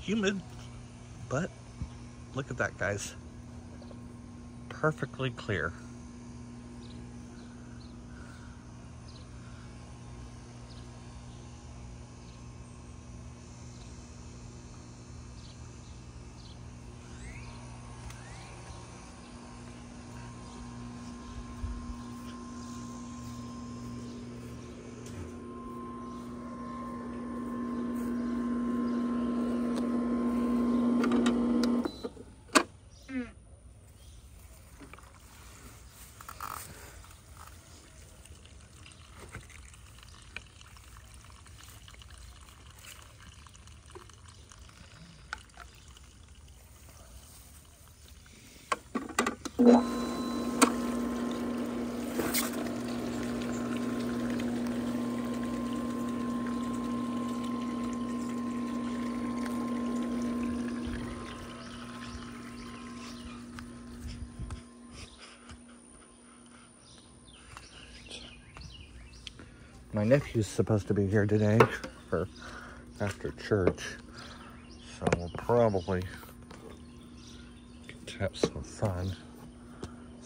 humid, but look at that, guys. Perfectly clear. My nephew's supposed to be here today for after church, so we'll probably have some fun.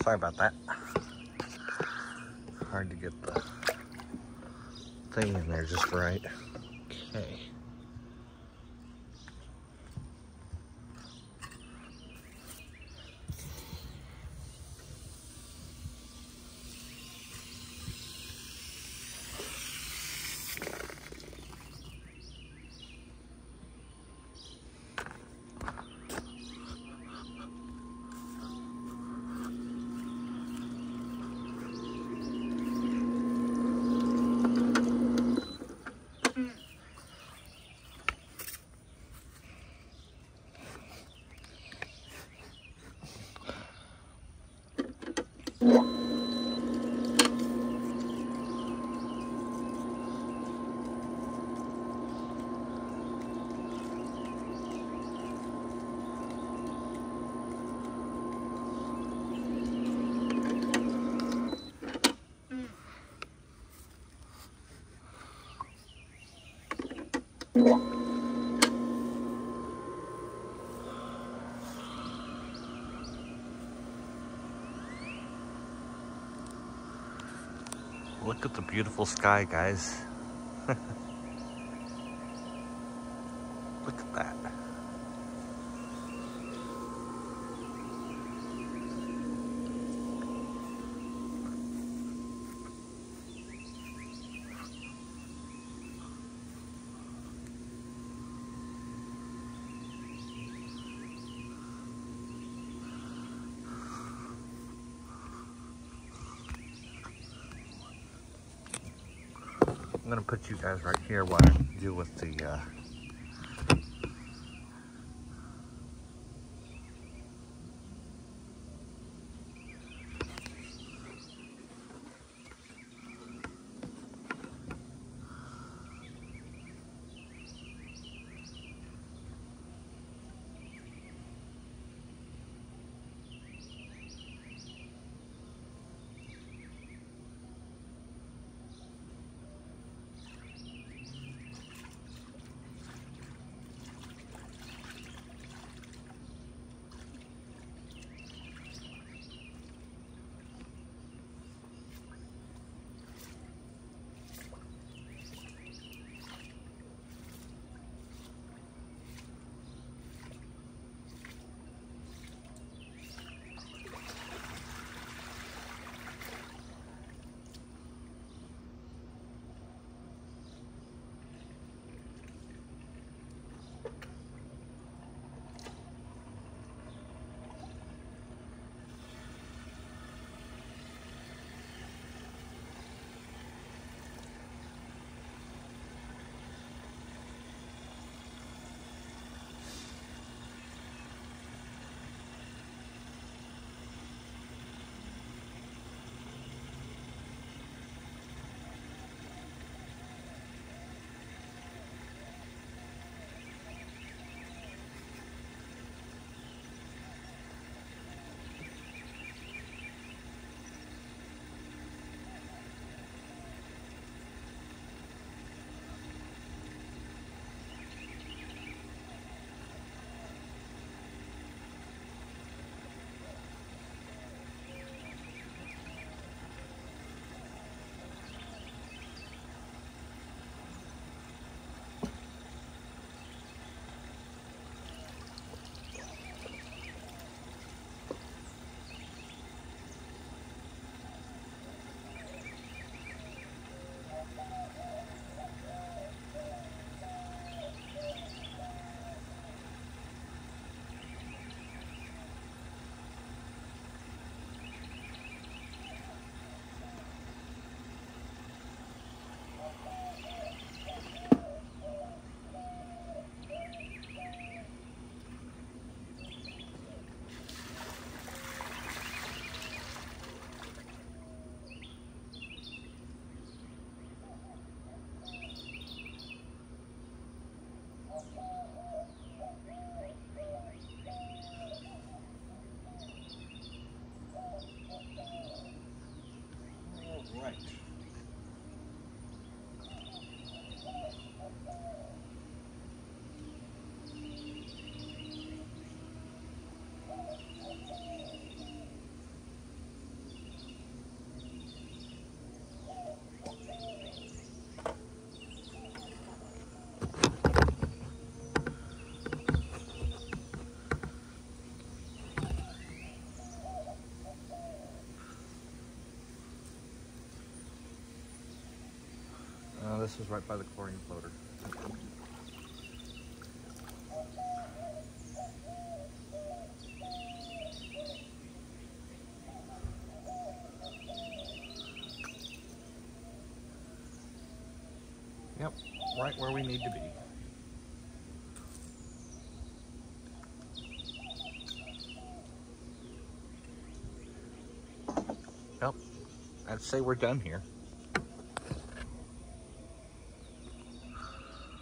Sorry about that. Hard to get the thing in there just right. Okay. Look at the beautiful sky, guys. Look at that. I'm gonna put you guys right here while I deal with the uh, Right by the chlorine floater. Yep, right where we need to be. Yep, I'd say we're done here.